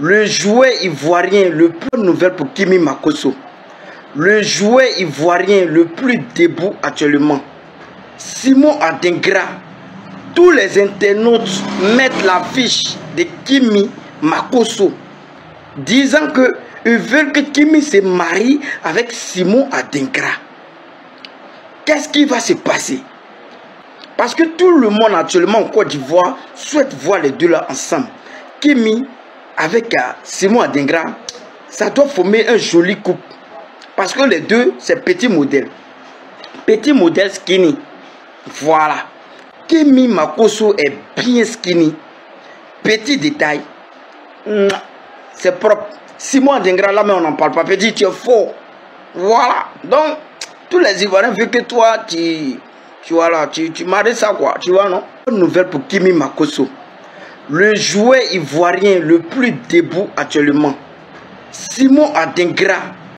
Le jouet ivoirien le plus nouvelle pour Kimi Makoso. Le jouet ivoirien le plus debout actuellement. Simon Adengra. Tous les internautes mettent l'affiche de Kimi Makoso. Disant que ils veulent que Kimi se marie avec Simon Adengra. Qu'est-ce qui va se passer? Parce que tout le monde actuellement en Côte d'Ivoire souhaite voir les deux là ensemble. Kimi avec euh, Simon Adengra, ça doit former un joli couple. Parce que les deux, c'est petit modèle. Petit modèle skinny. Voilà. Kimi Makoso est bien skinny. Petit détail. C'est propre. Simon Adengra, là, mais on n'en parle pas. Petit, tu es fort. Voilà. Donc, tous les Ivoiriens veulent que toi, tu, tu, voilà, tu, tu maries ça, quoi. Tu vois, non? Une nouvelle pour Kimi Makoso le jouet ivoirien le plus debout actuellement, Simon Adengra,